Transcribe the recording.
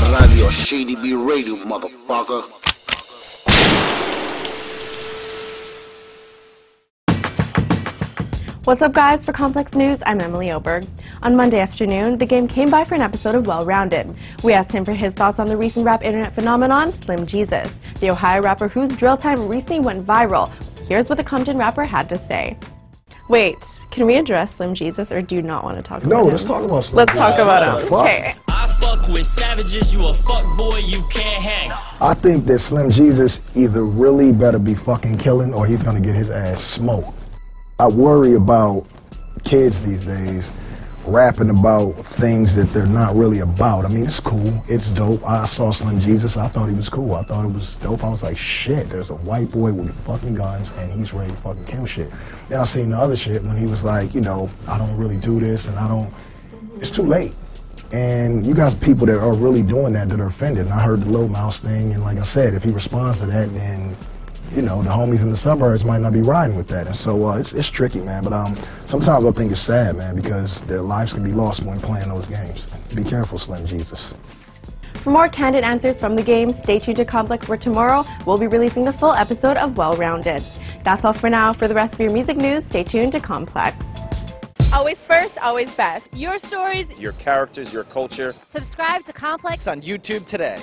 La radio, ShadyBeer Radio, motherfucker. What's up, guys? For Complex News, I'm Emily Oberg. On Monday afternoon, the game came by for an episode of Well Rounded. We asked him for his thoughts on the recent rap internet phenomenon, Slim Jesus, the Ohio rapper whose drill time recently went viral. Here's what the Compton rapper had to say. Wait, can we address Slim Jesus, or do you not want to talk about No, him? let's talk about Slim Let's Jesus. talk about him. Okay. With savages, you a fuck boy, you can't hang. I think that Slim Jesus either really better be fucking killing or he's gonna get his ass smoked. I worry about kids these days rapping about things that they're not really about. I mean, it's cool, it's dope. I saw Slim Jesus, I thought he was cool. I thought it was dope. I was like, shit, there's a white boy with fucking guns and he's ready to fucking kill shit. Then I seen the other shit when he was like, you know, I don't really do this and I don't, it's too late. And you got people that are really doing that that are offended. And I heard the Lil Mouse thing, and like I said, if he responds to that, then you know the homies in the suburbs might not be riding with that. And so uh, it's it's tricky, man. But um, sometimes I think it's sad, man, because their lives can be lost when playing those games. Be careful, Slim Jesus. For more candid answers from the game, stay tuned to Complex, where tomorrow we'll be releasing the full episode of Well Rounded. That's all for now. For the rest of your music news, stay tuned to Complex. Always first, always best. Your stories, your characters, your culture. subscribe to Complex on YouTube today.